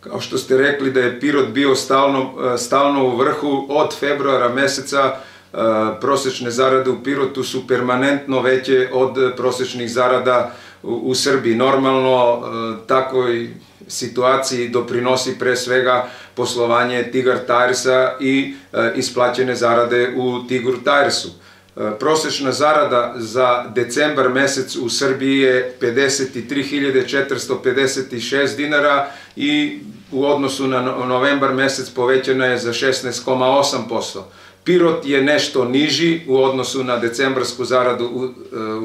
Kao što ste rekli da je Pirot bio stalno, stalno u vrhu od februara meseca, prosečne zarade u Pirotu su permanentno veće od prosečnih zarada u, u Srbiji. Normalno takoj situaciji doprinosi pre svega poslovanje Tigar Tiresa i isplaćene zarade u Tigur Tiresu. Prosečna zarada za decembar mesec u Srbiji je 53.456 dinara i u odnosu na novembar mesec povećana je za 16,8%. Pirot je nešto niži u odnosu na decembarsku zaradu u,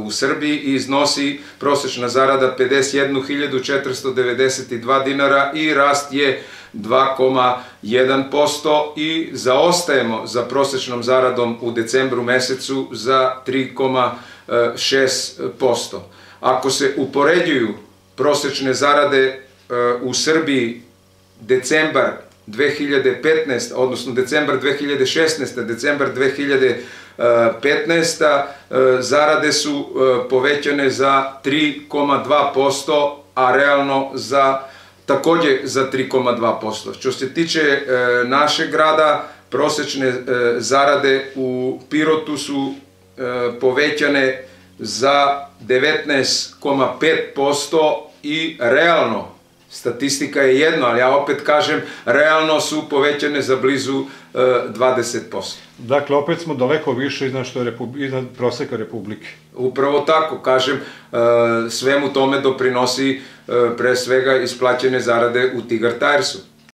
u Srbiji i iznosi prosečna zarada 51.492 dinara i rast je 2,1% i zaostajemo za prosečnom zaradom u decembru mesecu za 3,6%. Ako se upoređuju prosečne zarade u Srbiji decembar 2015, odnosno decembar 2016, decembar 2015, zarade su povećane za 3,2%, a realno za takođe za 3,2%. Što se tiče našeg grada, prosečne zarade u Pirotu su povećane za 19,5% i realno Statistika je jedno, ali ja opet kažem, realno su povećane za blizu uh, e, 20%. Dakle, opet smo daleko više iznad, što je Repub... iznad proseka Republike. Upravo tako, kažem, uh, svemu tome doprinosi uh, pre svega isplaćene zarade u Tigar Tiresu.